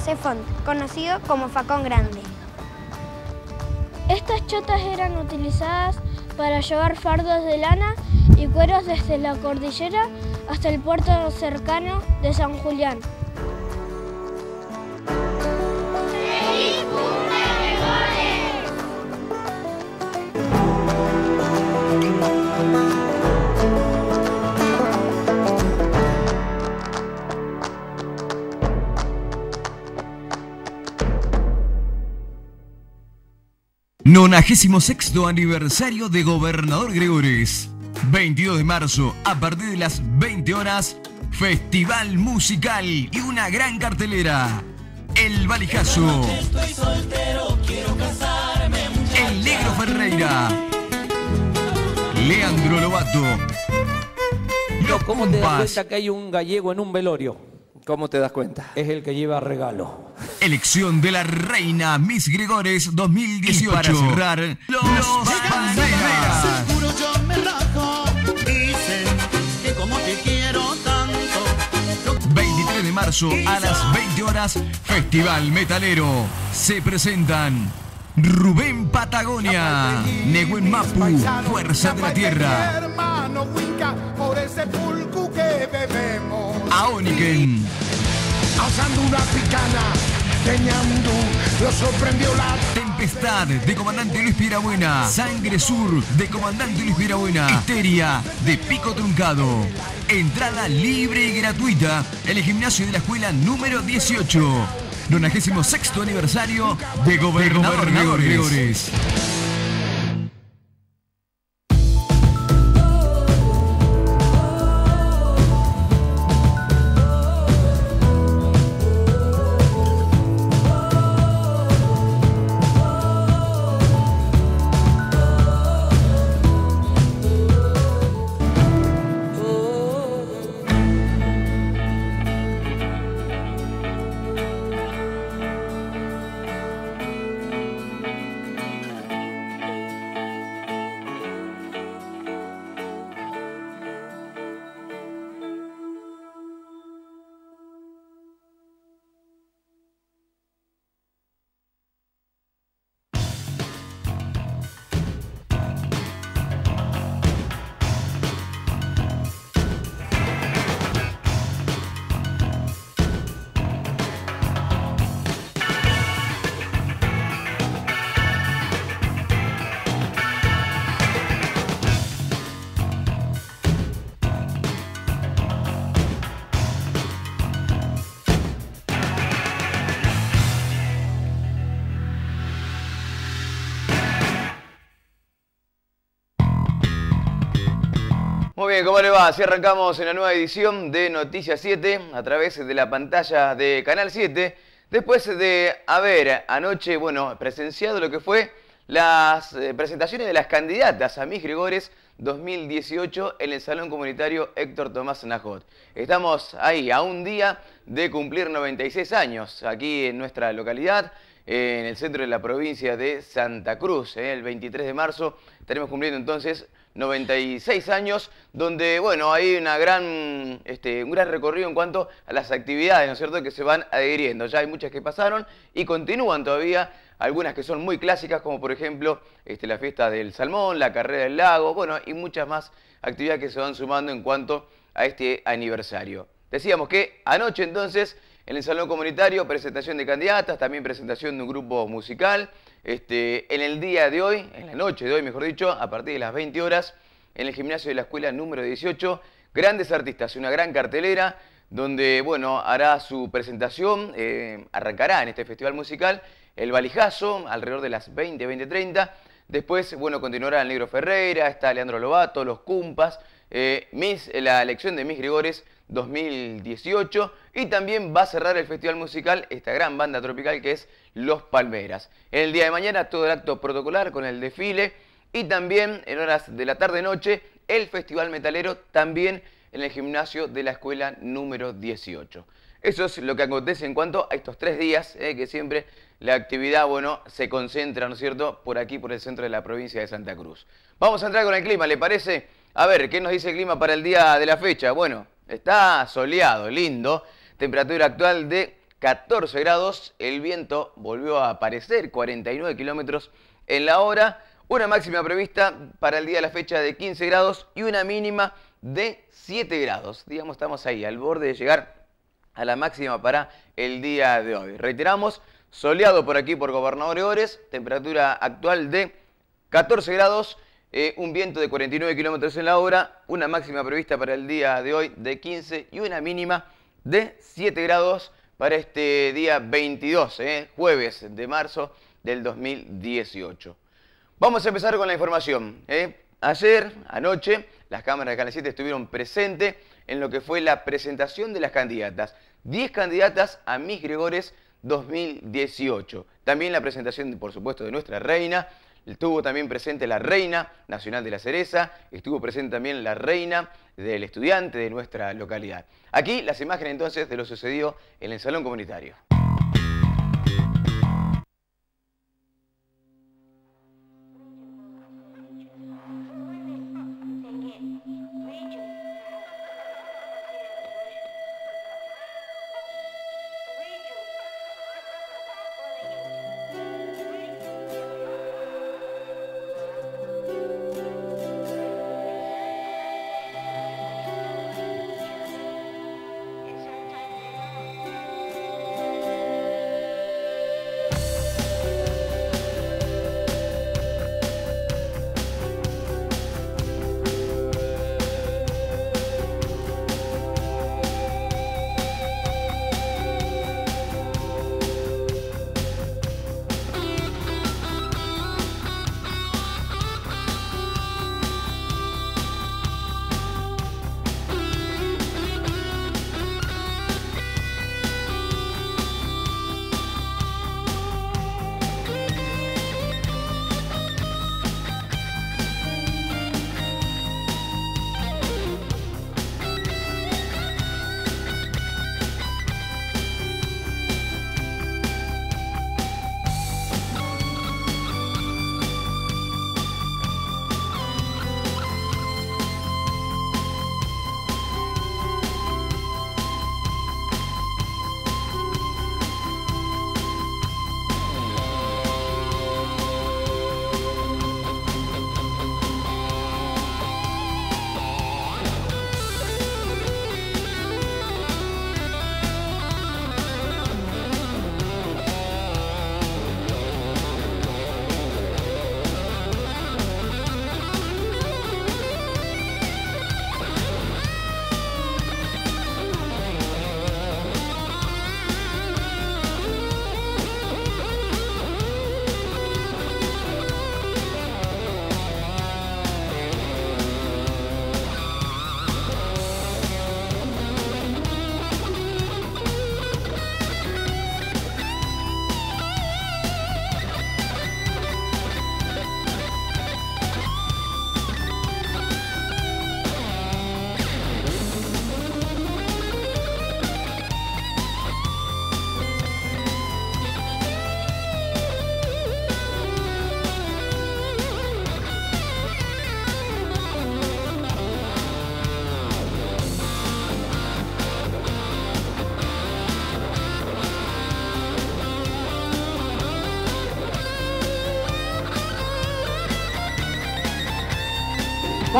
José conocido como Facón Grande. Estas chatas eran utilizadas para llevar fardos de lana y cueros desde la cordillera hasta el puerto cercano de San Julián. Nonagésimo sexto aniversario de Gobernador Gregores. 22 de marzo, a partir de las 20 horas, festival musical y una gran cartelera. El Valijazo. El Negro Ferreira. Leandro Lobato. Los ¿Cómo te das Compas. cuenta que hay un gallego en un velorio? ¿Cómo te das cuenta? Es el que lleva regalo. Elección de la reina Miss Gregores 2018. Y para cerrar, los, Banderas. Seguro yo me rajo. Dicen que como te quiero tanto. 23 de marzo a las 20 horas, Festival Metalero. Se presentan Rubén Patagonia, Neguen Mapu, Fuerza de la Tierra, Hermano Winca, por ese pulcu que bebemos. Aoniken, una picana, Teñandú, lo sorprendió la Tempestad de Comandante Luis Pirabuena, Sangre Sur de Comandante Luis Pirabuena, Histeria de Pico Truncado. Entrada libre y gratuita en el gimnasio de la escuela número 18. 96 aniversario de Gobernador, Gregores. ¿Cómo le va? Así arrancamos en la nueva edición de Noticias 7 a través de la pantalla de Canal 7. Después de haber anoche, bueno, presenciado lo que fue las eh, presentaciones de las candidatas a Miss Gregores 2018 en el Salón Comunitario Héctor Tomás Najot. Estamos ahí a un día de cumplir 96 años aquí en nuestra localidad, en el centro de la provincia de Santa Cruz. ¿eh? El 23 de marzo estaremos cumpliendo entonces 96 años, donde, bueno, hay una gran, este, un gran recorrido en cuanto a las actividades, ¿no es cierto?, que se van adhiriendo. Ya hay muchas que pasaron y continúan todavía, algunas que son muy clásicas, como por ejemplo este, la fiesta del salmón, la carrera del lago, bueno, y muchas más actividades que se van sumando en cuanto a este aniversario. Decíamos que anoche entonces, en el Salón Comunitario, presentación de candidatas, también presentación de un grupo musical, este, en el día de hoy, en la noche de hoy mejor dicho, a partir de las 20 horas, en el gimnasio de la escuela número 18, grandes artistas, una gran cartelera, donde, bueno, hará su presentación, eh, arrancará en este festival musical, el Valijazo, alrededor de las 20, 20, 30, después, bueno, continuará el Negro Ferreira, está Leandro Lobato, los Cumpas, eh, Miss, la elección de Miss Gregores 2018 y también va a cerrar el festival musical esta gran banda tropical que es Los Palmeras. En el día de mañana todo el acto protocolar con el desfile y también en horas de la tarde-noche el festival metalero también en el gimnasio de la escuela número 18. Eso es lo que acontece en cuanto a estos tres días, eh, que siempre la actividad, bueno, se concentra, ¿no es cierto?, por aquí, por el centro de la provincia de Santa Cruz. Vamos a entrar con el clima, ¿le parece? A ver, ¿qué nos dice el clima para el día de la fecha? Bueno, está soleado, lindo. Temperatura actual de 14 grados. El viento volvió a aparecer, 49 kilómetros en la hora. Una máxima prevista para el día de la fecha de 15 grados y una mínima de 7 grados. Digamos, estamos ahí, al borde de llegar a la máxima para el día de hoy. Reiteramos, soleado por aquí por Gobernador temperatura actual de 14 grados, eh, un viento de 49 kilómetros en la hora, una máxima prevista para el día de hoy de 15 y una mínima de 7 grados para este día 22, eh, jueves de marzo del 2018. Vamos a empezar con la información. ¿eh? Ayer, anoche, las cámaras de Canal 7 estuvieron presentes en lo que fue la presentación de las candidatas. 10 candidatas a Miss Gregores 2018. También la presentación, por supuesto, de nuestra reina. Estuvo también presente la reina nacional de la cereza, estuvo presente también la reina del estudiante de nuestra localidad. Aquí las imágenes entonces de lo sucedido en el salón comunitario.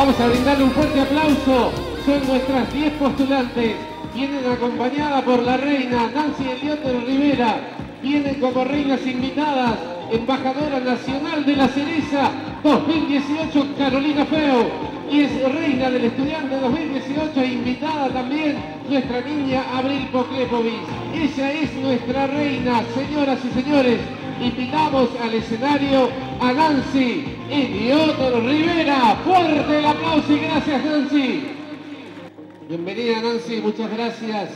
Vamos a brindarle un fuerte aplauso. Son nuestras 10 postulantes. Vienen acompañadas por la reina Nancy Eliotter Rivera. Vienen como reinas invitadas. Embajadora Nacional de la Cereza 2018 Carolina Feo. Y es reina del estudiante 2018 invitada también nuestra niña Abril Poklepovic. Ella es nuestra reina, señoras y señores. Invitamos al escenario a Nancy Elioto Rivera. Fuerte el aplauso y gracias Nancy. Bienvenida Nancy, muchas gracias.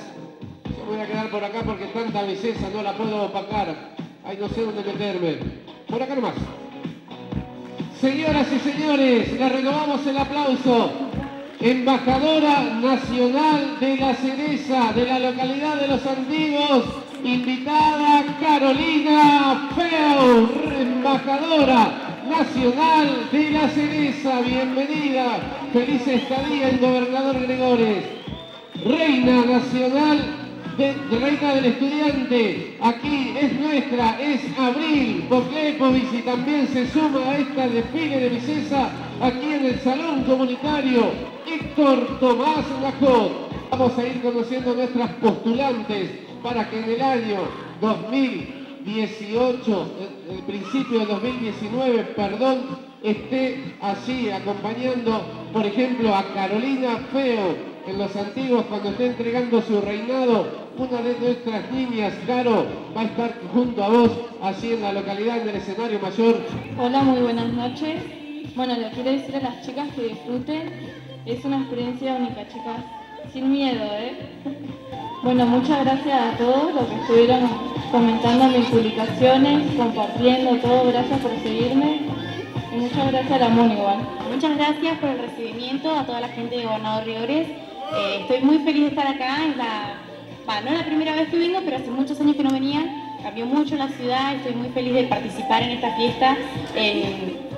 Yo voy a quedar por acá porque tanta belleza no la puedo opacar. Ay, no sé dónde meterme. Por acá nomás. Señoras y señores, le renovamos el aplauso. Embajadora Nacional de la Cereza de la localidad de Los Antiguos, invitada Carolina Feo, embajadora Nacional de la Cereza. Bienvenida. Feliz estadía en Gobernador Gregores. Reina Nacional de, Reina del Estudiante. Aquí es nuestra, es Abril Poklepovic y también se suma a esta desfile de Vicesa aquí en el Salón Comunitario Héctor Tomás Lacot. Vamos a ir conociendo nuestras postulantes para que en el año 2018, el principio de 2019, perdón, esté allí acompañando, por ejemplo, a Carolina Feo en los antiguos cuando esté entregando su reinado. Una de nuestras niñas, Caro, va a estar junto a vos allí en la localidad del escenario mayor. Hola, muy buenas noches. Bueno, le quiero decir a las chicas que disfruten. Es una experiencia única, chicas. Sin miedo, ¿eh? Bueno, muchas gracias a todos los que estuvieron comentando mis publicaciones, compartiendo todo. Gracias por seguirme. Y muchas gracias a la MUN igual. Muchas gracias por el recibimiento a toda la gente de Gobernador Riores. Eh, estoy muy feliz de estar acá. Es la, no es la primera vez que vengo, pero hace muchos años que no venía. Cambió mucho la ciudad. Estoy muy feliz de participar en esta fiesta,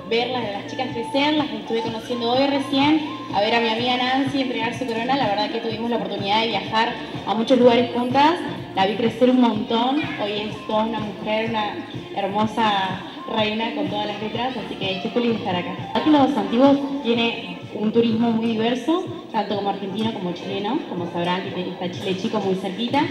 verlas, a las chicas crecer. Las estuve conociendo hoy recién. A ver a mi amiga Nancy entregar su corona. La verdad que tuvimos la oportunidad de viajar a muchos lugares juntas. La vi crecer un montón. Hoy es toda una mujer, una hermosa reina con todas las letras, así que estoy feliz de estar acá. Aquí Los Antiguos tiene un turismo muy diverso, tanto como argentino como chileno, como sabrán que está Chile Chico muy cerquita.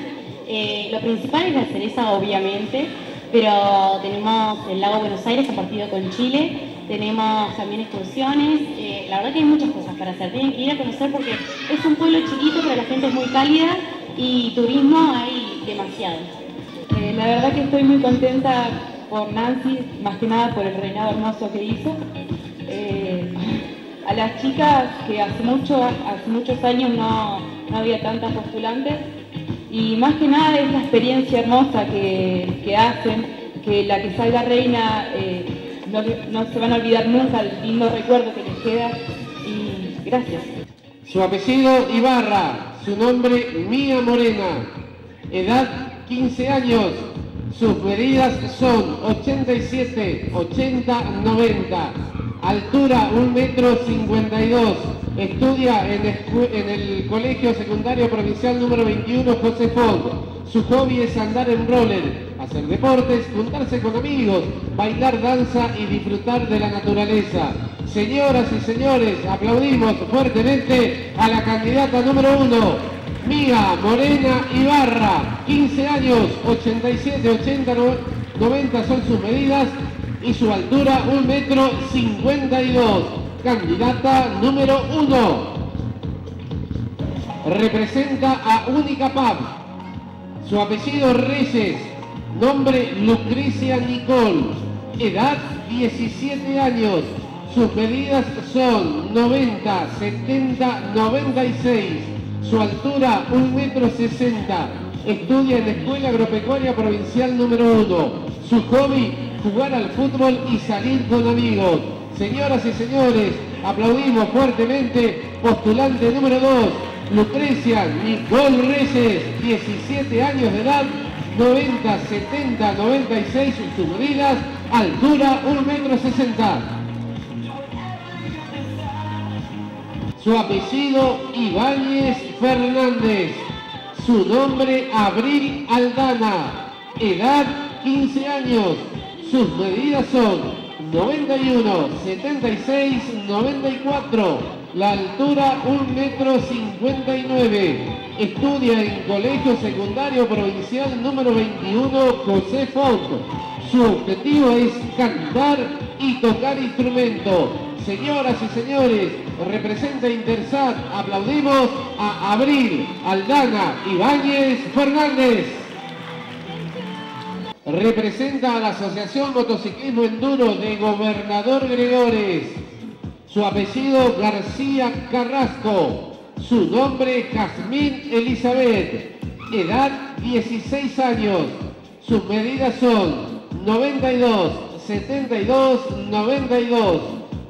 Eh, lo principal es la cereza, obviamente, pero tenemos el lago Buenos Aires compartido con Chile, tenemos también excursiones, eh, la verdad que hay muchas cosas para hacer, tienen que ir a conocer porque es un pueblo chiquito, pero la gente es muy cálida y turismo hay demasiado. Eh, la verdad que estoy muy contenta por Nancy, más que nada por el reinado hermoso que hizo. Eh, a las chicas que hace, mucho, hace muchos años no, había tantas postulantes y más que nada es la experiencia hermosa que, hacen, que la que salga reina no, se van a olvidar nunca el lindo recuerdo que les queda y gracias. Su apellido Ibarra, su nombre Mía Morena, edad 15 años, sus medidas son 87, 80, 90. Altura 1 metro 52. Estudia en, el Colegio Secundario Provincial número 21 José Font. Su hobby es andar en roller, hacer deportes, juntarse con amigos, bailar danza y disfrutar de la naturaleza. Señoras y señores, aplaudimos fuertemente a la candidata número uno, Mía Morena Ibarra, 15 años, 87, 80, 90 son sus medidas y su altura 1 metro 52. Candidata número 1. Representa a Única Pab. Su apellido Reyes. Nombre Lucrecia Nicole. Edad 17 años. Sus medidas son 90, 70, 96. Su altura, 1 metro 60. Estudia en la Escuela Agropecuaria Provincial número 1. Su hobby, jugar al fútbol y salir con amigos. Señoras y señores, aplaudimos fuertemente postulante número 2, Lucrecia Nicole Reyes, 17 años de edad, 90, 70, 96 sus medidas, altura 1 metro 60. Su apellido Ibáñez Fernández. Su nombre Abril Aldana. Edad 15 años. Sus medidas son 91, 76, 94. La altura 1 metro 59. Estudia en Colegio Secundario Provincial número 21 José Font. Su objetivo es cantar y tocar instrumento. Señoras y señores, representa Intersat, aplaudimos a Abril Aldana Ibáñez Fernández. Representa a la Asociación Motociclismo Enduro de Gobernador Gregores. Su apellido García Carrasco. Su nombre Jazmín Elizabeth. Edad 16 años. Sus medidas son 92, 72, 92.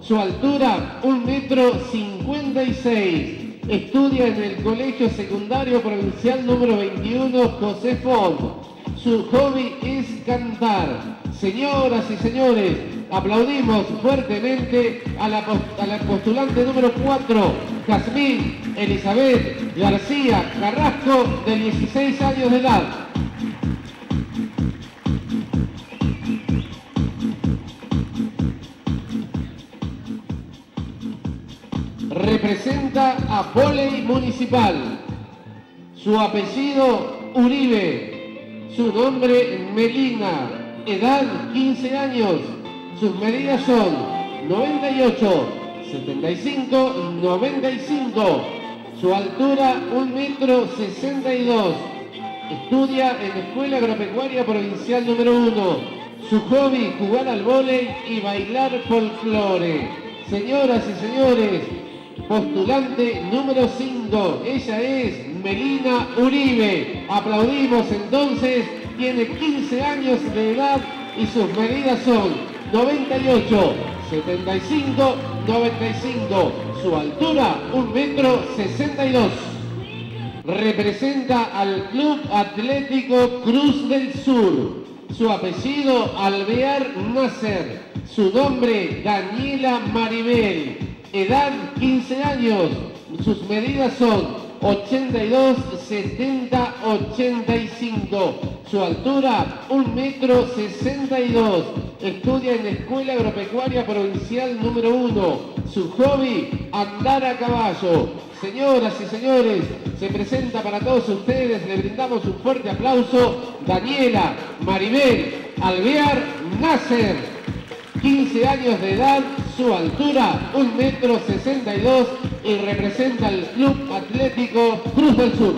Su altura, 1 metro 56. Estudia en el Colegio Secundario Provincial número 21 José Font. Su hobby es cantar. Señoras y señores, Aplaudimos fuertemente a la, postulante número 4, Jazmín Elizabeth García Carrasco, de 16 años de edad. Representa a Voley Municipal. Su apellido Uribe. Su nombre Melina. Edad 15 años. Sus medidas son 98, 75 y 95. Su altura 1 metro 62. Estudia en Escuela Agropecuaria Provincial número 1. Su hobby, jugar al vóley y bailar folclore. Señoras y señores, postulante número 5. Ella es Melina Uribe. Aplaudimos entonces. Tiene 15 años de edad y sus medidas son 98, 75, 95. Su altura 1 metro 62. Representa al Club Atlético Cruz del Sur. Su apellido Alvear Nasser. Su nombre Daniela Maribel. Edad 15 años. Sus medidas son 82, 70, 85. Su altura 1 metro 62. Estudia en la Escuela Agropecuaria Provincial número 1. Su hobby, andar a caballo. Señoras y señores, se presenta para todos ustedes, le brindamos un fuerte aplauso, Daniela Maribel Alvear Nasser. 15 años de edad, su altura 1 metro 62 y representa al Club Atlético Cruz del Sur.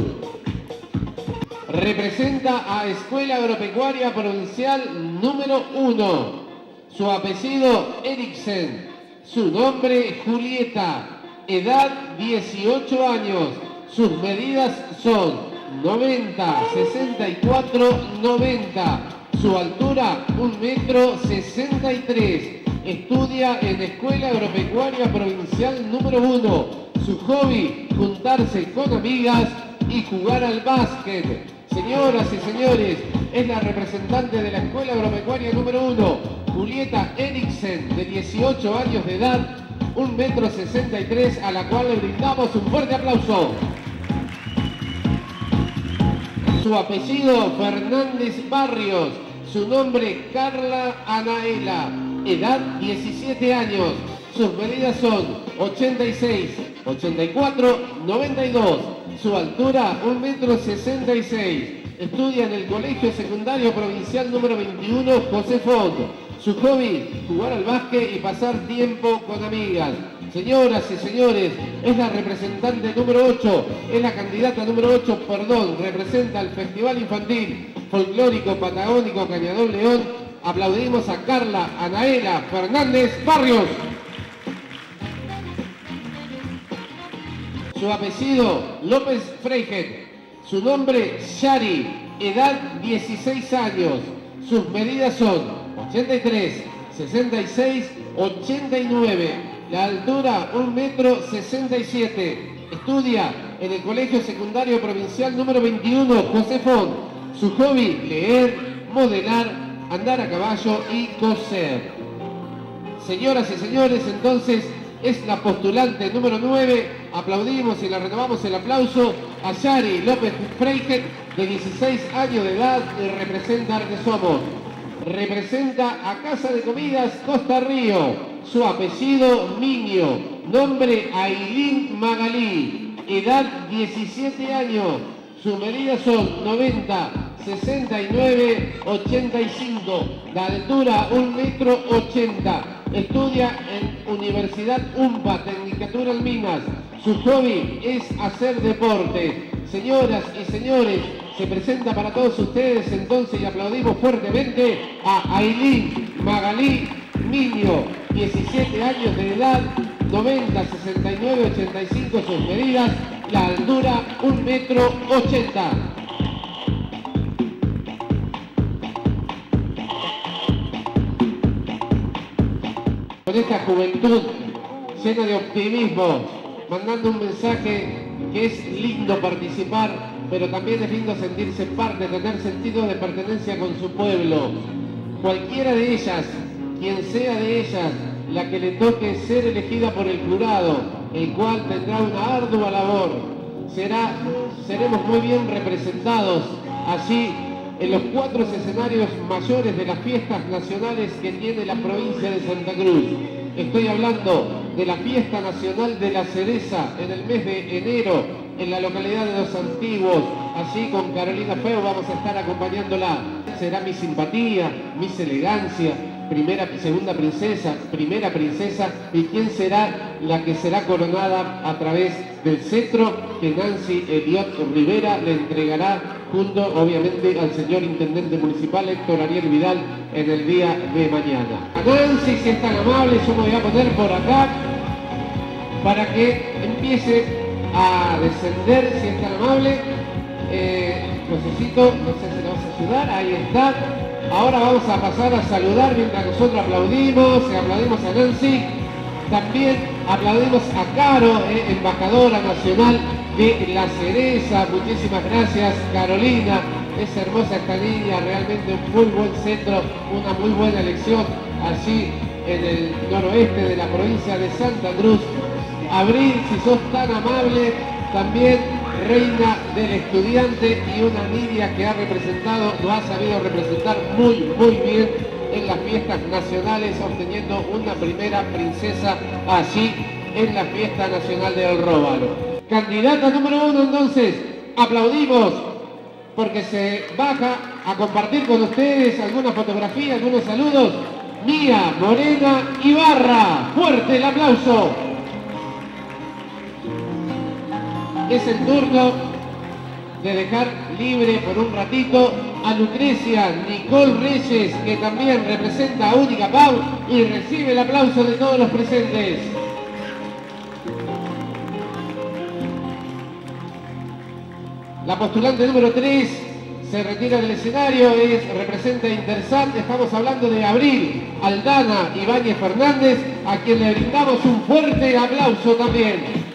Representa a Escuela Agropecuaria Provincial número 1. Su apellido Eriksen. Su nombre Julieta. Edad 18 años. Sus medidas son 90, 64, 90. Su altura 1 metro 63. Estudia en Escuela Agropecuaria Provincial número 1. Su hobby, juntarse con amigas y jugar al básquet. Señoras y señores, es la representante de la Escuela Agropecuaria número 1, Julieta Eriksen, de 18 años de edad, 1 metro 63, a la cual le brindamos un fuerte aplauso. Su apellido Fernández Barrios, su nombre Carla Anaela, edad 17 años, sus medidas son 86, 84, 92, su altura 1 metro 66, estudia en el Colegio Secundario Provincial número 21 José Font, su hobby jugar al básquet y pasar tiempo con amigas. Señoras y señores, es la representante número 8, es la candidata número 8, perdón, representa el Festival Infantil Folclórico Patagónico Cañadón León. Aplaudimos a Carla Anaela Fernández Barrios. Su apellido López Freijet. Su nombre Shari. Edad 16 años. Sus medidas son 83, 66, 89. La altura 1 metro 67. Estudia en el Colegio Secundario Provincial número 21 José Font. Su hobby leer, modelar, andar a caballo y coser. Señoras y señores, entonces es la postulante número 9. Aplaudimos y le renovamos el aplauso a Yari López Freijet, de 16 años de edad, y representa Arte Somos. Representa a Casa de Comidas Costa Río. Su apellido Miño. Nombre Ailín Magalí. Edad 17 años. Sus medidas son 90, 69, 85. La altura 1 metro 80. Estudia en Universidad UMPA, Tecnicatura en Minas. Su hobby es hacer deporte. Señoras y señores, se presenta para todos ustedes entonces y aplaudimos fuertemente a Ailín Magalí Niño, 17 años de edad, 90, 69, 85 sus medidas, la altura 1 metro 80. Con esta juventud llena de optimismo, mandando un mensaje que es lindo participar, pero también es lindo sentirse parte, tener sentido de pertenencia con su pueblo. Cualquiera de ellas quien sea de ellas la que le toque ser elegida por el jurado, el cual tendrá una ardua labor, será, seremos muy bien representados allí en los cuatro escenarios mayores de las fiestas nacionales que tiene la provincia de Santa Cruz. Estoy hablando de la Fiesta Nacional de la Cereza en el mes de enero en la localidad de Los Antiguos. Allí con Carolina Feo vamos a estar acompañándola. Será mi simpatía, mis elegancia, primera, segunda princesa, primera princesa y quién será la que será coronada a través del cetro que Nancy Eliot Rivera le entregará junto obviamente al señor intendente municipal Héctor Ariel Vidal en el día de mañana. Nancy, si es tan amable, yo me voy a poner por acá para que empiece a descender, si es tan amable. Eh, necesito, no sé si le vas a ayudar, ahí está. Ahora vamos a pasar a saludar mientras nosotros aplaudimos, y aplaudimos a Nancy. También aplaudimos a Caro, eh, embajadora nacional de La Cereza. Muchísimas gracias, Carolina. Es hermosa esta niña, realmente un muy buen centro, una muy buena elección allí en el noroeste de la provincia de Santa Cruz. Abril, si sos tan amable, también reina del estudiante y una niña que ha representado, lo ha sabido representar muy, muy bien en las fiestas nacionales, obteniendo una primera princesa allí en la fiesta nacional de El Róbalo. Candidata número uno entonces, aplaudimos porque se baja a compartir con ustedes alguna fotografía, algunos saludos. Mía Morena Ibarra, fuerte el aplauso. Es el turno de dejar libre por un ratito a Lucrecia Nicole Reyes, que también representa a Única Pau y recibe el aplauso de todos los presentes. La postulante número 3 se retira del escenario, es, representa Intersat, estamos hablando de Abril Aldana Ibáñez Fernández, a quien le brindamos un fuerte aplauso también.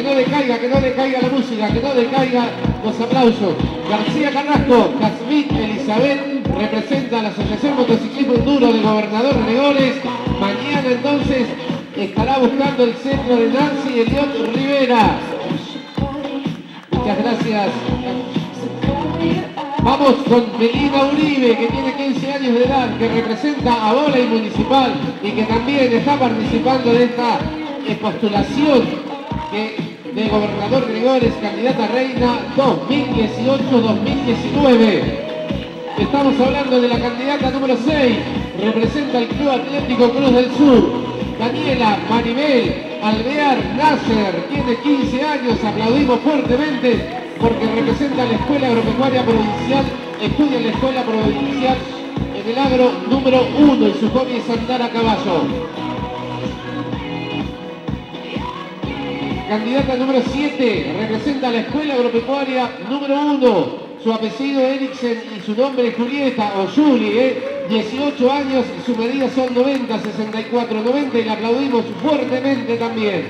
Que no decaiga, que no decaiga la música, que no decaiga los aplausos. García Carrasco, Casmit Elizabeth, representa a la Asociación Motociclismo Enduro de Gobernador Gregores. Mañana entonces estará buscando el centro de Nancy Eliot Rivera. Muchas gracias. Vamos con Melina Uribe, que tiene 15 años de edad, que representa a Bola y Municipal y que también está participando de esta postulación que de Gobernador Gregores, candidata reina 2018-2019. Estamos hablando de la candidata número 6, representa el Club Atlético Cruz del Sur. Daniela Maribel Alvear Nasser, tiene 15 años, aplaudimos fuertemente porque representa la Escuela Agropecuaria Provincial, estudia en la Escuela Provincial en el agro número 1 y su hobby es andar a caballo. Candidata número 7, representa la Escuela Agropecuaria número 1. Su apellido Eriksen y su nombre es Julieta o Julie, 18 años, su medida son 90, 64, 90 y le aplaudimos fuertemente también.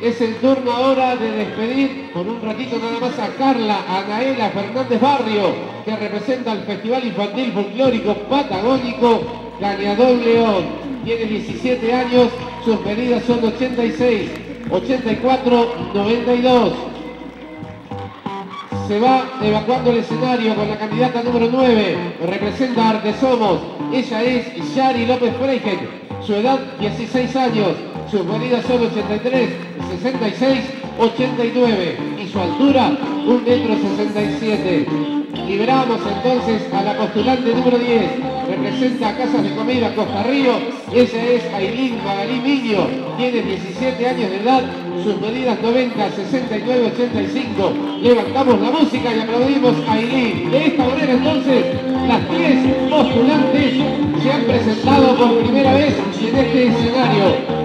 Es el turno ahora de despedir por un ratito nada más a Carla Anaela Fernández Barrio, que representa el Festival Infantil Folclórico Patagónico Cañadón León. Tiene 17 años, sus medidas son 86, 84, 92. Se va evacuando el escenario con la candidata número 9. Representa a Arte Somos. Ella es Yari López Freijen. Su edad 16 años. Sus medidas son 83, 66, 89. Y su altura 1 metro 67. Liberamos entonces a la postulante número 10. Representa a Casas de Comida Costa Río. Ella es Ailín Magalí Miño. Tiene 17 años de edad. Sus medidas 90, 69, 85. Levantamos la música y aplaudimos a Ailín. De esta manera entonces las 10 postulantes se han presentado por primera vez en este escenario.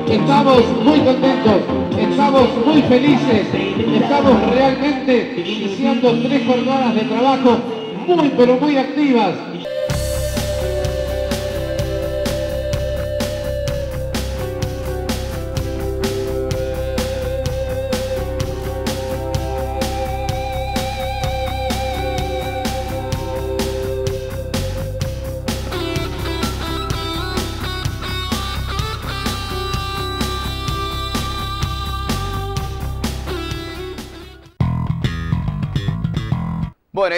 Estamos muy contentos, estamos muy felices, estamos realmente iniciando tres jornadas de trabajo muy pero muy activas.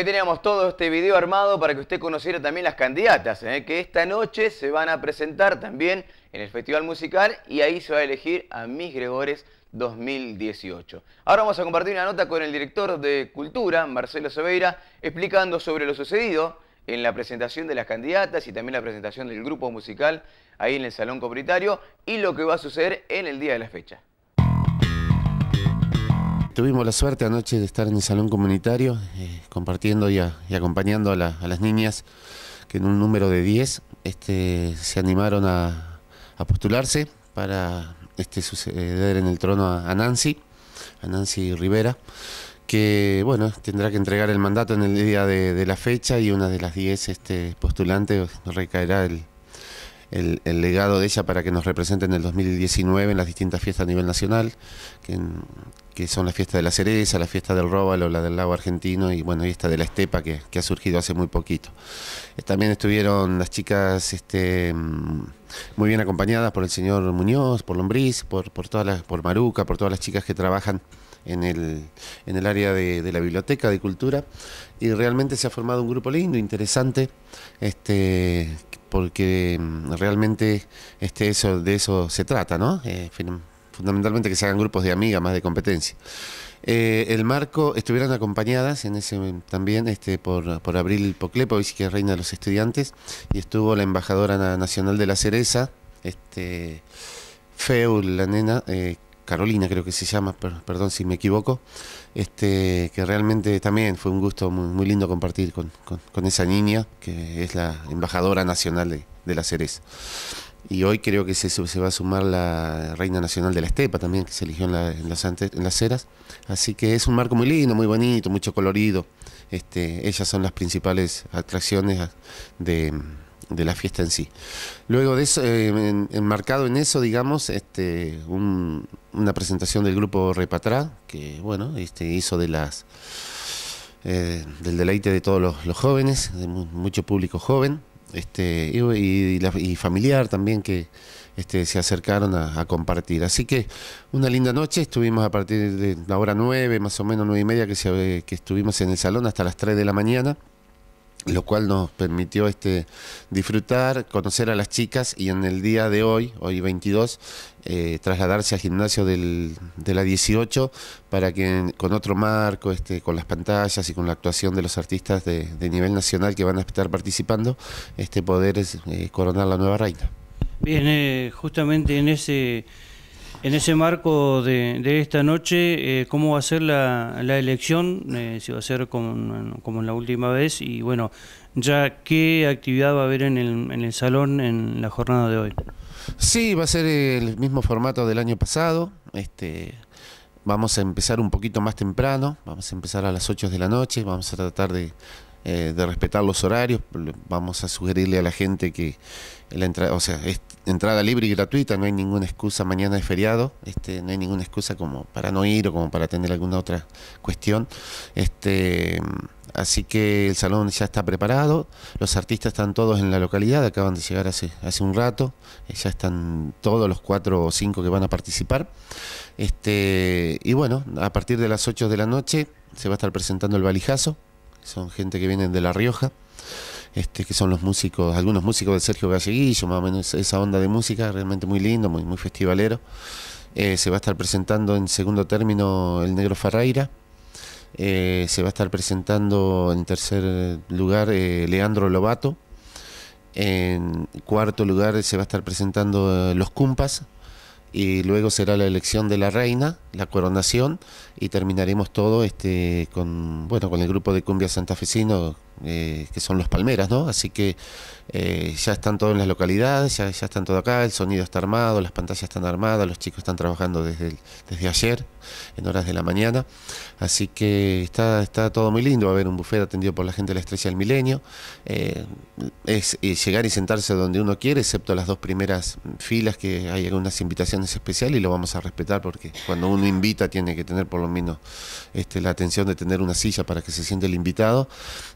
Teníamos todo este video armado para que usted conociera también las candidatas, ¿eh? que esta noche se van a presentar también en el Festival Musical y ahí se va a elegir a Miss Gregores 2018. Ahora vamos a compartir una nota con el director de Cultura, Marcelo Seveira, explicando sobre lo sucedido en la presentación de las candidatas y también la presentación del grupo musical ahí en el Salón Comunitario y lo que va a suceder en el día de la fecha. Tuvimos la suerte anoche de estar en el salón comunitario, eh, compartiendo y, acompañando a, las niñas que en un número de 10 este, se animaron a, postularse para este, suceder en el trono a, Nancy, a Nancy Rivera, que bueno, tendrá que entregar el mandato en el día de, la fecha y una de las 10 este, postulantes recaerá el, legado de ella para que nos represente en el 2019 en las distintas fiestas a nivel nacional, que son la fiesta de la cereza, la fiesta del róbalo, la del lago argentino y bueno, y esta de la estepa que, ha surgido hace muy poquito. Eh, también estuvieron las chicas este, mm, muy bien acompañadas por el señor Muñoz, por Lombriz, por, por, todas las, por Maruca, por todas las chicas que trabajan en el, en el área de, de, la biblioteca de cultura y realmente se ha formado un grupo lindo, interesante, este, porque mm, realmente este, eso, de eso se trata, ¿no? Eh, fundamentalmente que se hagan grupos de amigas, más de competencia. Eh, el marco estuvieron acompañadas en ese también este, por, por Abril Poclepovich, que es reina de los estudiantes, y estuvo la embajadora nacional de la cereza, este, Feul, la nena, eh, Carolina creo que se llama, perdón si me equivoco, este, que realmente también fue un gusto muy, lindo compartir con, esa niña, que es la embajadora nacional de, de la cereza. Y hoy creo que se, se, va a sumar la Reina Nacional de la Estepa también, que se eligió en, en, las, en las ceras. Así que es un marco muy lindo, muy bonito, mucho colorido. Este, ellas son las principales atracciones de, la fiesta en sí. Luego de eso, eh, enmarcado en eso, digamos, este, una presentación del grupo Repatrá, que bueno, este, hizo de las eh, del deleite de todos los, jóvenes, de mucho público joven, este, y, familiar también que este, se acercaron a, compartir. Así que una linda noche, estuvimos a partir de la hora nueve, más o menos nueve y media que, se, estuvimos en el salón hasta las 3 de la mañana lo cual nos permitió este, disfrutar, conocer a las chicas y en el día de hoy, hoy 22, eh, trasladarse al gimnasio del, de la 18 para que con otro marco, este, con las pantallas y con la actuación de los artistas de, nivel nacional que van a estar participando, este, poder eh, coronar la nueva reina. Bien, eh, justamente en ese en ese marco de, esta noche, eh, ¿cómo va a ser la, elección? Eh, si va a ser como, en la última vez y bueno, ya qué actividad va a haber en el, en el salón en la jornada de hoy. Sí, va a ser el mismo formato del año pasado. Este, vamos a empezar un poquito más temprano, vamos a empezar a las 8 de la noche, vamos a tratar eh, de respetar los horarios. Vamos a sugerirle a la gente que la entrada, o sea, es entrada libre y gratuita, no hay ninguna excusa, mañana es feriado, este, no hay ninguna excusa como para no ir o como para tener alguna otra cuestión. Este, así que el salón ya está preparado, los artistas están todos en la localidad, acaban de llegar hace, hace un rato, eh, ya están todos los cuatro o cinco que van a participar. Este, y bueno, a partir de las 8 de la noche se va a estar presentando el valijazo, son gente que vienen de La Rioja, este, que son los músicos, algunos músicos de Sergio Galleguillo, más o menos esa onda de música, realmente muy lindo, muy, muy festivalero. Eh, se va a estar presentando en segundo término el Negro Ferreira. Eh, se va a estar presentando en tercer lugar eh, Leandro Lobato. En cuarto lugar se va a estar presentando Los Cumpas, y luego será la elección de la reina, la coronación y terminaremos todo este con bueno con el grupo de cumbia santafesino eh, que son los Palmeras, ¿no? Así que eh, ya están todos en las localidades, ya, están todo acá, el sonido está armado, las pantallas están armadas, los chicos están trabajando desde, desde ayer, en horas de la mañana, así que está, está todo muy lindo, va a haber un buffet atendido por la gente de la Estrella del Milenio, eh, es llegar y sentarse donde uno quiere, excepto las dos primeras filas que hay algunas invitaciones especiales y lo vamos a respetar porque cuando uno invita tiene que tener por lo menos este, la atención de tener una silla para que se siente el invitado,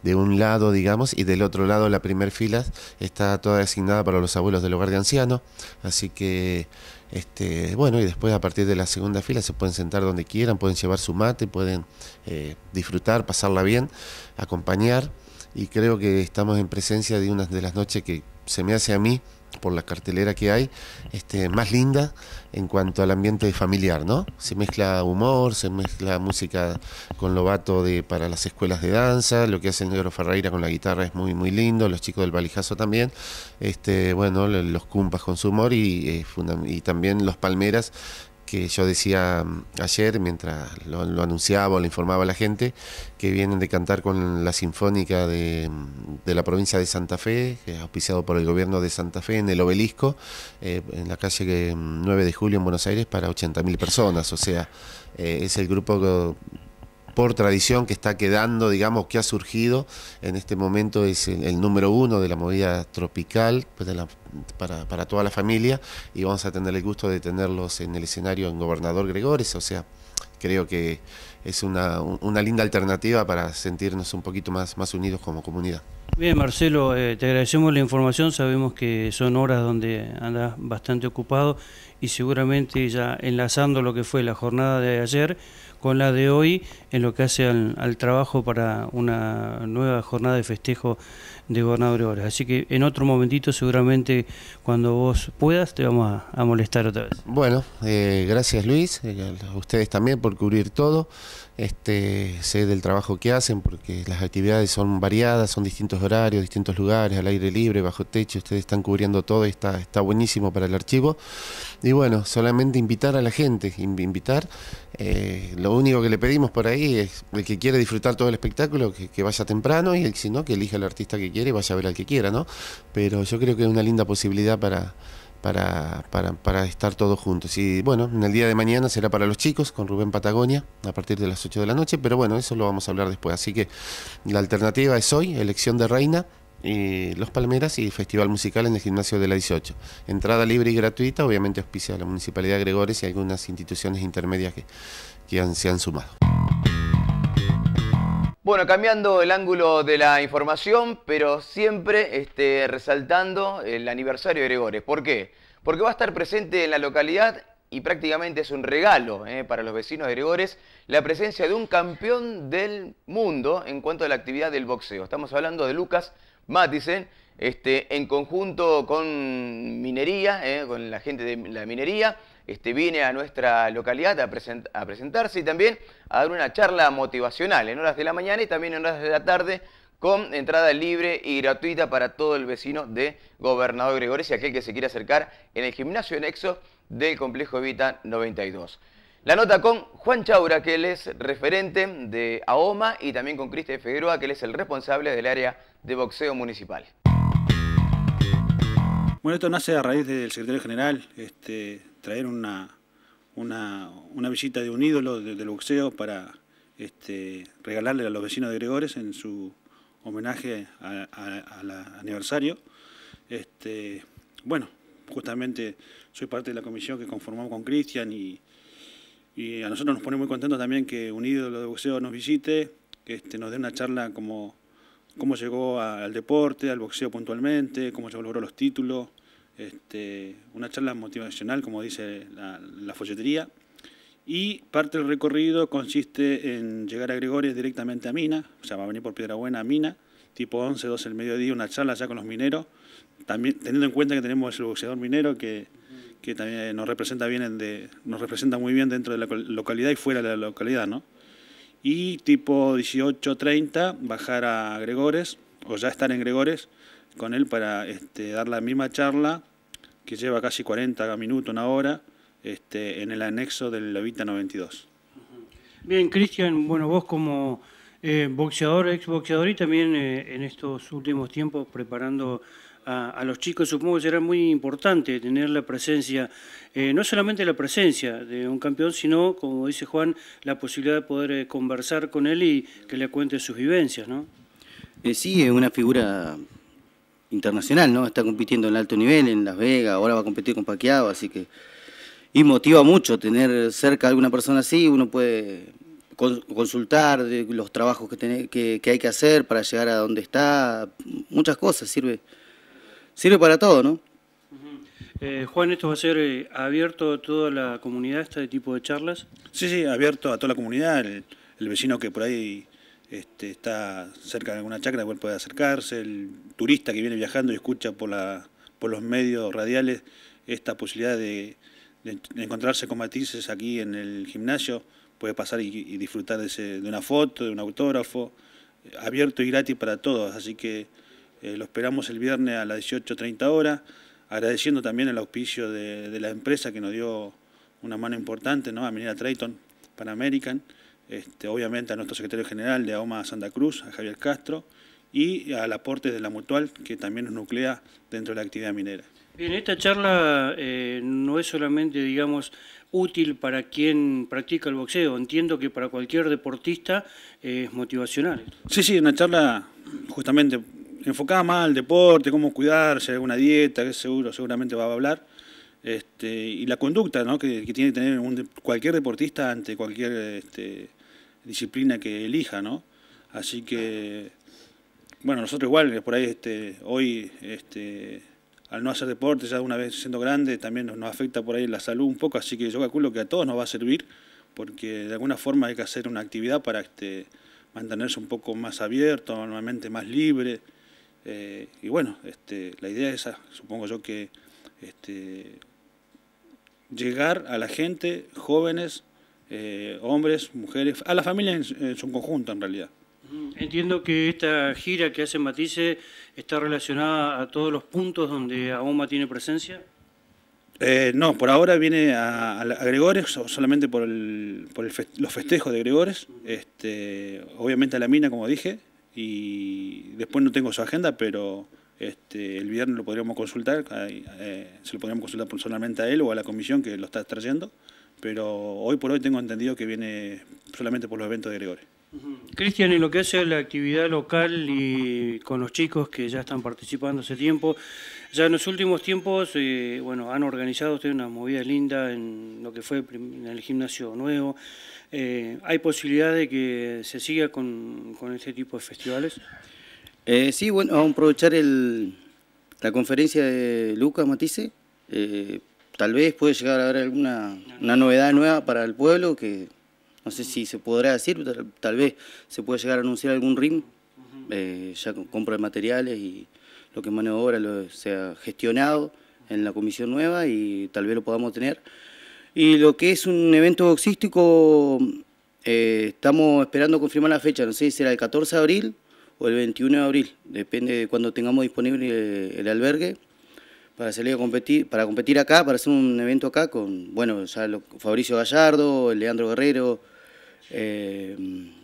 de un lado, digamos, y del otro lado la primera fila está toda designada para los abuelos del hogar de ancianos, así que Este, bueno, y después a partir de la segunda fila se pueden sentar donde quieran, pueden llevar su mate, pueden eh, disfrutar, pasarla bien, acompañar. Y creo que estamos en presencia de una de las noches que se me hace a mí por la cartelera que hay, este, más linda en cuanto al ambiente familiar, ¿no? Se mezcla humor, se mezcla música con lobato de, para las escuelas de danza, lo que hace negro Ferreira con la guitarra es muy muy lindo, los chicos del Valijazo también, este, bueno, los cumpas con su humor y, eh, y también los Palmeras que yo decía mm, ayer mientras lo, anunciaba o le informaba a la gente, que vienen de cantar con la Sinfónica de, mm, de, la provincia de Santa Fe, que es auspiciado por el gobierno de Santa Fe, en el obelisco, eh, en la calle 9 mm, de julio en Buenos Aires, para 80.000 personas. O sea, eh, es el grupo por tradición que está quedando, digamos, que ha surgido en este momento, es el, número uno de la movida tropical pues para, para, toda la familia y vamos a tener el gusto de tenerlos en el escenario en Gobernador Gregores, o sea, creo que es una, una linda alternativa para sentirnos un poquito más, más unidos como comunidad. Bien, Marcelo, eh, te agradecemos la información, sabemos que son horas donde andas bastante ocupado y seguramente ya enlazando lo que fue la jornada de ayer, con la de hoy en lo que hace al, trabajo para una nueva jornada de festejo de gobernadores. Así que en otro momentito seguramente cuando vos puedas te vamos a, molestar otra vez. Bueno, eh, gracias Luis, eh, a ustedes también por cubrir todo. Este, sé del trabajo que hacen porque las actividades son variadas, son distintos horarios, distintos lugares, al aire libre, bajo techo, ustedes están cubriendo todo y está, está buenísimo para el archivo. Y bueno, solamente invitar a la gente, invitar. Eh, lo único que le pedimos por ahí es el que quiere disfrutar todo el espectáculo, que, vaya temprano y el si no, que elija el artista que quiere y vaya a ver al que quiera, ¿no? Pero yo creo que es una linda posibilidad para para, para, estar todos juntos. Y bueno, en el día de mañana será para los chicos con Rubén Patagonia a partir de las 8 de la noche, pero bueno, eso lo vamos a hablar después. Así que la alternativa es hoy, elección de reina. Y Los Palmeras y Festival Musical en el Gimnasio de la 18. Entrada libre y gratuita, obviamente auspicia a la Municipalidad de Gregores y algunas instituciones intermedias que, que han, se han sumado. Bueno, cambiando el ángulo de la información, pero siempre este, resaltando el aniversario de Gregores. ¿Por qué? Porque va a estar presente en la localidad y prácticamente es un regalo eh, para los vecinos de Gregores la presencia de un campeón del mundo en cuanto a la actividad del boxeo. Estamos hablando de Lucas Matisen, este, en conjunto con Minería, eh, con la gente de la minería, este, viene a nuestra localidad a, presentarse y también a dar una charla motivacional en horas de la mañana y también en horas de la tarde con entrada libre y gratuita para todo el vecino de Gobernador Gregores y aquel que se quiera acercar en el gimnasio anexo del Complejo Evita 92. La nota con Juan Chaura, que él es referente de AOMA, y también con Cristian Figueroa, que él es el responsable del área de boxeo municipal. Bueno, esto nace a raíz del secretario general, este, traer una, una, visita de un ídolo del boxeo para este, regalarle a los vecinos de Gregores en su homenaje al aniversario. Este, bueno, justamente soy parte de la comisión que conformamos con Cristian y, a nosotros nos pone muy contentos también que un ídolo de boxeo nos visite, que este, nos dé una charla como cómo llegó al deporte, al boxeo puntualmente, cómo logró los títulos, este, una charla motivacional, como dice la, folletería. Y parte del recorrido consiste en llegar a Gregores directamente a Mina, o sea, va a venir por Piedra Buena a Mina, tipo 11, 12 del mediodía, una charla ya con los mineros, también teniendo en cuenta que tenemos el boxeador minero que, también nos representa, bien de, nos representa muy bien dentro de la localidad y fuera de la localidad, ¿no? Y tipo 18, 30, bajar a Gregores, o ya estar en Gregores, con él para este, dar la misma charla que lleva casi 40 minutos, una hora, este, en el anexo del Levita 92. Bien, Cristian, bueno, vos como eh, boxeador, ex boxeador y también eh, en estos últimos tiempos preparando a, los chicos, supongo que será muy importante tener la presencia, eh, no solamente la presencia de un campeón, sino, como dice Juan, la posibilidad de poder conversar con él y que le cuente sus vivencias, ¿no? sí, es una figura internacional, ¿no? Está compitiendo en alto nivel en Las Vegas, ahora va a competir con Paquiao, así que... Y motiva mucho tener cerca a alguna persona así, uno puede consultar de los trabajos que, que, hay que hacer para llegar a donde está, muchas cosas, sirve, sirve para todo, ¿no? Eh, Juan, ¿esto va a ser eh, abierto a toda la comunidad, este tipo de charlas? Sí, sí, abierto a toda la comunidad. El, el vecino que por ahí este, está cerca de alguna chacra igual puede acercarse. El turista que viene viajando y escucha por, la, por los medios radiales esta posibilidad de, encontrarse con matices aquí en el gimnasio puede pasar y, disfrutar de, una foto, de un autógrafo, eh, abierto y gratis para todos. Así que eh, lo esperamos el viernes a las 18.30 horas, agradeciendo también el auspicio de, de, la empresa que nos dio una mano importante, ¿no? a Minera Trayton, Pan American, este, obviamente a nuestro secretario general de AOMA Santa Cruz, a Javier Castro, y al aporte de la Mutual, que también nos nuclea dentro de la actividad minera. Bien, esta charla eh, no es solamente, digamos, útil para quien practica el boxeo, entiendo que para cualquier deportista eh, es motivacional. Sí, sí, una charla justamente enfocada más al deporte, cómo cuidarse, alguna dieta, que seguro, seguramente va a hablar, este, y la conducta ¿no? que, tiene que tener un, cualquier deportista ante cualquier este, disciplina que elija, ¿no? Así que, bueno, nosotros igual, por ahí este, hoy, este, al no hacer deporte, ya una vez siendo grande, también nos, afecta por ahí la salud un poco, así que yo calculo que a todos nos va a servir, porque de alguna forma hay que hacer una actividad para mantenerse un poco más abierto, normalmente más libre, eh, y bueno, la idea es esa, supongo yo que llegar a la gente, jóvenes, eh, hombres, mujeres, a la familia en, en, su conjunto en realidad. Entiendo que esta gira que hace Matisse está relacionada a todos los puntos donde AOMA tiene presencia. Eh, no, por ahora viene a, a, Gregores, solamente por, el, por el fest, los festejos de Gregores, este, obviamente a la mina, como dije, y después no tengo su agenda, pero este, el viernes lo podríamos consultar, eh, se lo podríamos consultar personalmente a él o a la comisión que lo está trayendo, pero hoy por hoy tengo entendido que viene solamente por los eventos de Gregores. Cristian, en lo que hace a la actividad local y con los chicos que ya están participando hace tiempo, ya en los últimos tiempos, eh, bueno, han organizado ustedes una movida linda en lo que fue en el gimnasio nuevo. Eh, ¿Hay posibilidad de que se siga con este tipo de festivales? Eh, sí, bueno, vamos a aprovechar el, la conferencia de Lucas Matisse. Eh, tal vez puede llegar a haber alguna una novedad nueva para el pueblo que no sé si se podrá decir, tal, tal vez se puede llegar a anunciar algún ring, eh, ya con compra de materiales y lo que mano de obra lo sea gestionado en la comisión nueva y tal vez lo podamos tener. Y lo que es un evento boxístico, eh, estamos esperando confirmar la fecha, no sé si será el 14 de abril o el 21 de abril, depende de cuando tengamos disponible el albergue para salir a competir, para competir acá, para hacer un evento acá con, bueno, ya lo, Fabricio Gallardo, Leandro Guerrero, eh,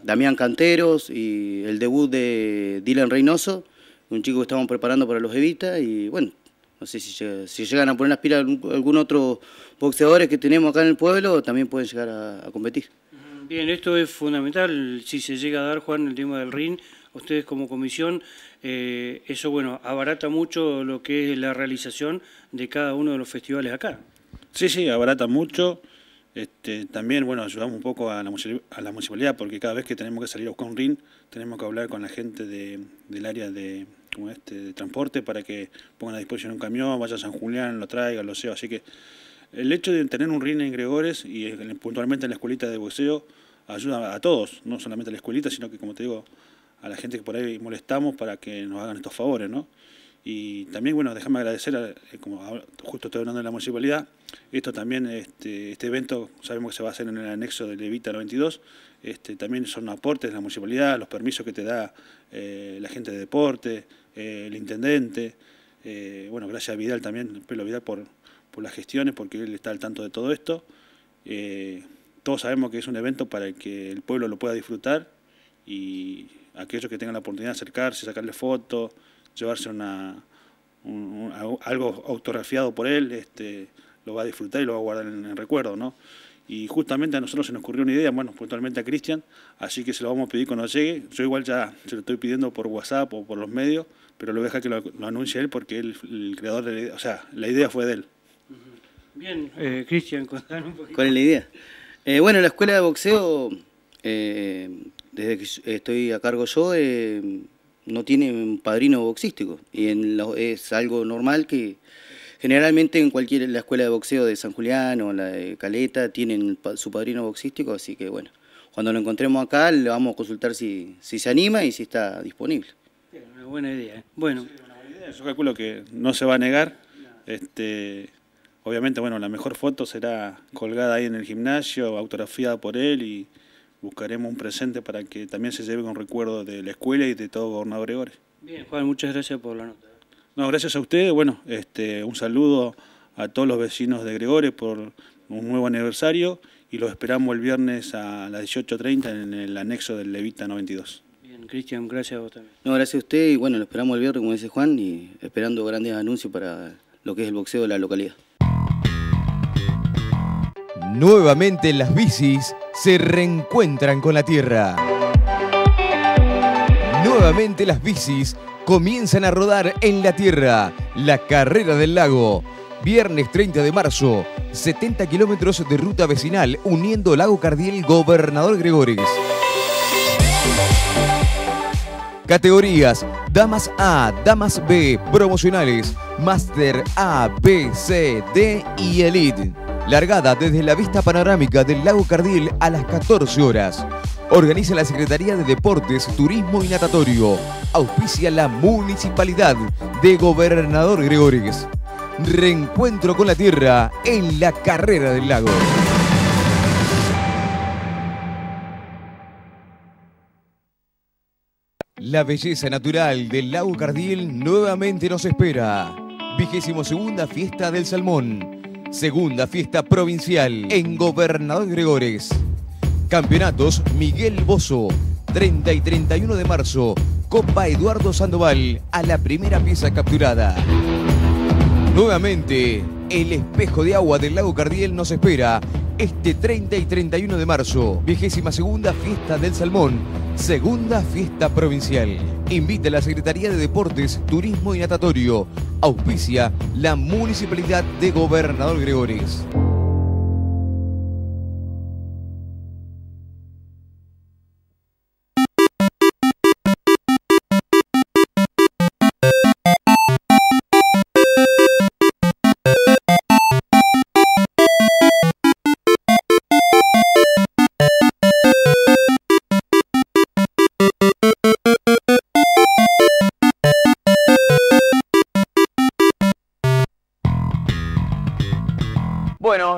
Damián Canteros y el debut de Dylan Reynoso, un chico que estamos preparando para los Evita y bueno, no sé si, si llegan a poner las pilas algún otro boxeadores que tenemos acá en el pueblo, también pueden llegar a, a competir. Bien, esto es fundamental, si se llega a dar, Juan, el tema del ring, ustedes como comisión, eh, eso bueno, abarata mucho lo que es la realización de cada uno de los festivales acá. Sí, sí, abarata mucho. Este, también, bueno, ayudamos un poco a la, a la, municipalidad porque cada vez que tenemos que salir a buscar un ring, tenemos que hablar con la gente de, del área de, transporte para que pongan a disposición un camión, vaya a San Julián, lo traiga, lo sea. Así que el hecho de tener un ring en Gregores y puntualmente en la escuelita de boxeo ayuda a todos, no solamente a la escuelita, sino que, como te digo, a la gente que por ahí molestamos para que nos hagan estos favores, ¿no? Y también, bueno, déjame agradecer, eh, como justo estoy hablando de la municipalidad, esto también, este, este evento sabemos que se va a hacer en el anexo del Evita 92, este, también son aportes de la municipalidad, los permisos que te da eh, la gente de deporte, eh, el intendente, bueno, gracias a Vidal también, Pelo Vidal por, por las gestiones, porque él está al tanto de todo esto. Todos sabemos que es un evento para que el pueblo lo pueda disfrutar y aquellos que tengan la oportunidad de acercarse, sacarle fotos, llevarse una, un, un, algo autografiado por él, este, lo va a disfrutar y lo va a guardar en el recuerdo, ¿no? Y justamente a nosotros se nos ocurrió una idea, bueno, puntualmente a Cristian, así que se lo vamos a pedir cuando llegue. Yo igual ya se lo estoy pidiendo por WhatsApp o por los medios, pero lo voy a dejar que lo, lo anuncie él porque él, el creador de la idea, o sea, la idea fue de él. Bien, eh, Cristian, contanos un poquito. ¿Cuál es la idea? Eh, bueno, la escuela de boxeo, eh, desde que estoy a cargo yo, no tiene un padrino boxístico y en lo, es algo normal que Generalmente en cualquier la escuela de boxeo de San Julián o la de Caleta tienen su padrino boxístico, así que bueno, cuando lo encontremos acá le vamos a consultar si, si se anima y si está disponible. Una buena idea. ¿eh? Bueno, Yo calculo que no se va a negar. Este, obviamente, bueno, la mejor foto será colgada ahí en el gimnasio, autografiada por él y buscaremos un presente para que también se lleve con recuerdo de la escuela y de todo gobernador Gregores. bien, Juan, muchas gracias por la nota. No, gracias a ustedes. Bueno, este, un saludo a todos los vecinos de Gregores por un nuevo aniversario y los esperamos el viernes a las 18.30 en el anexo del Levita 92. Bien, Cristian, gracias a vos también. No, gracias a usted y bueno, lo esperamos el viernes, como dice Juan, y esperando grandes anuncios para lo que es el boxeo de la localidad. Nuevamente las bicis se reencuentran con la tierra. Nuevamente las bicis comienzan a rodar en la tierra. La carrera del lago. Viernes 30 de marzo, 70 kilómetros de ruta vecinal uniendo Lago Cardiel Gobernador Gregores. Categorías Damas A, Damas B, promocionales, Master A, B, C, D y Elite. Largada desde la vista panorámica del lago Cardiel a las 14 horas. Organiza la Secretaría de Deportes, Turismo y Natatorio. Auspicia la Municipalidad de Gobernador Gregores. Reencuentro con la tierra en la carrera del lago. La belleza natural del lago Cardiel nuevamente nos espera. Vigésimo segunda fiesta del salmón. Segunda fiesta provincial en Gobernador Gregores. Campeonatos Miguel Bozo. 30 y 31 de marzo. Copa Eduardo Sandoval a la primera pieza capturada. Nuevamente, el espejo de agua del lago Cardiel nos espera este 30 y 31 de marzo. Vigésima segunda fiesta del salmón. Segunda fiesta provincial. Invita a la Secretaría de Deportes, Turismo y Natatorio. Auspicia la Municipalidad de Gobernador Gregores.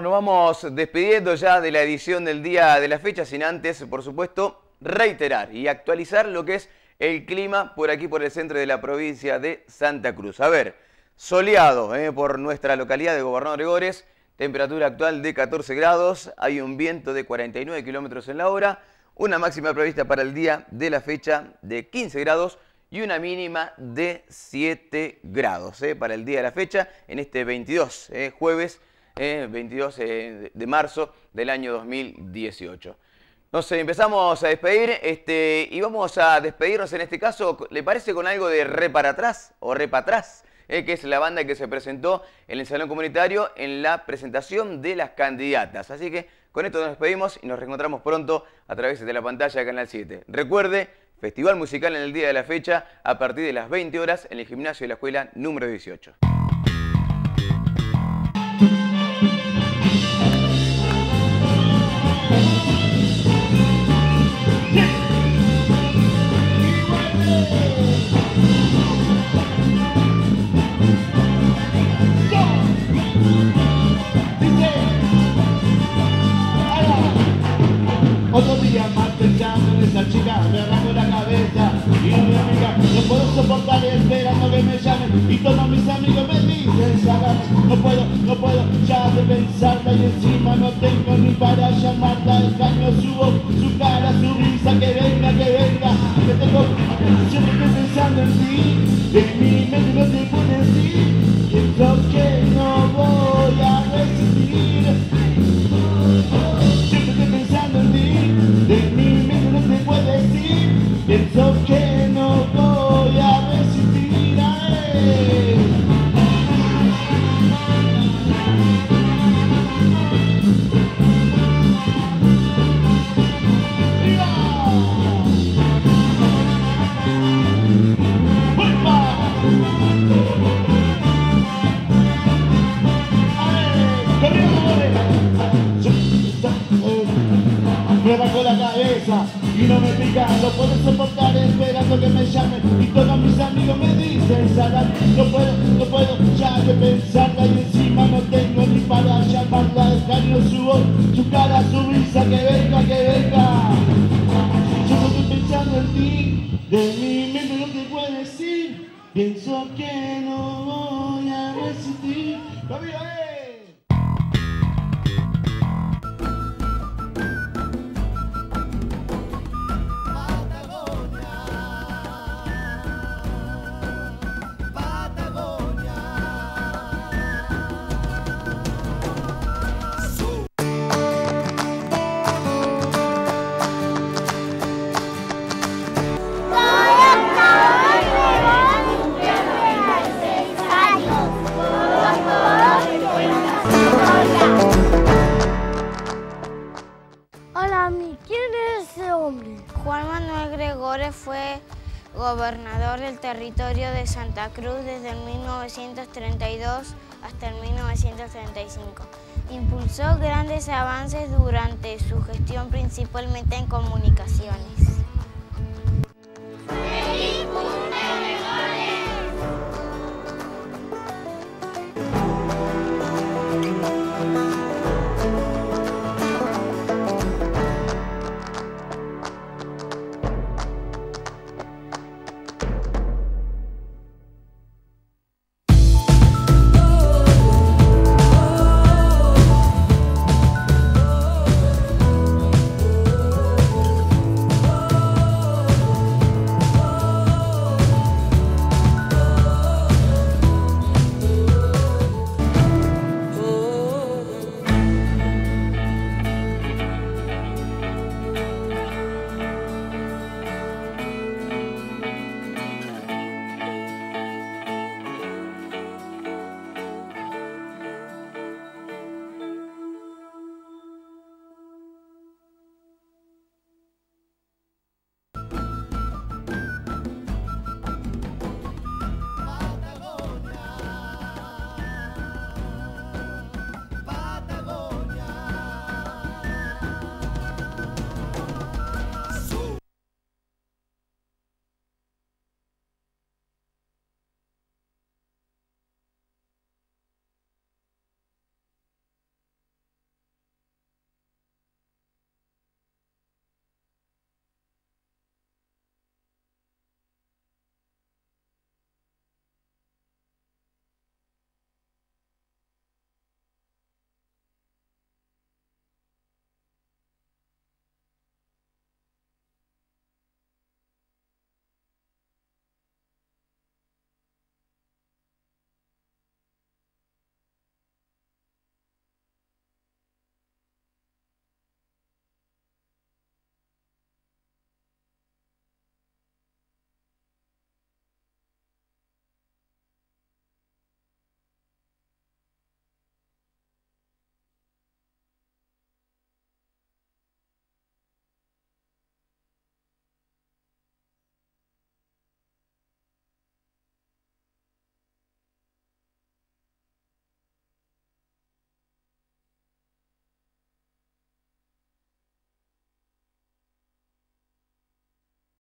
Nos vamos despidiendo ya de la edición del día de la fecha, sin antes, por supuesto, reiterar y actualizar lo que es el clima por aquí, por el centro de la provincia de Santa Cruz. A ver, soleado eh, por nuestra localidad de Gobernador Gregores, temperatura actual de 14 grados, hay un viento de 49 kilómetros en la hora, una máxima prevista para el día de la fecha de 15 grados y una mínima de 7 grados eh, para el día de la fecha en este 22, eh, jueves eh, 22 eh, de marzo del año 2018. Nos empezamos a despedir este, y vamos a despedirnos en este caso, ¿le parece con algo de re para atrás o re para atrás? Eh, que es la banda que se presentó en el Salón Comunitario en la presentación de las candidatas. Así que con esto nos despedimos y nos reencontramos pronto a través de la pantalla de Canal 7. Recuerde, Festival Musical en el día de la fecha a partir de las 20 horas en el gimnasio de la escuela número 18. Otro día más pensando en esa chica, me arranco la cabeza. Y no me amiga, no puedo soportar esperando que me llamen y todos mis amigos me dicen sagan, no puedo, no puedo ya de pensarla y encima no tengo ni para llamarla, el caño subo su cara, su risa, que venga, que venga, que tengo, siempre estoy pensando en ti, en mi mente no te puedo decir, pienso que pica, no puedo soportar esperando que me llamen y todos mis amigos me dicen salar, no puedo, no puedo ya de pensarla y encima no tengo ni para llamarla, dejarlo su voz, su cara, su risa, que venga, que venga. Yo no estoy pensando en ti, de territorio de Santa Cruz desde el 1932 hasta el 1935. Impulsó grandes avances durante su gestión principalmente en comunicaciones.